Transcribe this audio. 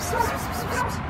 Shh, shh, shh, shh, shh.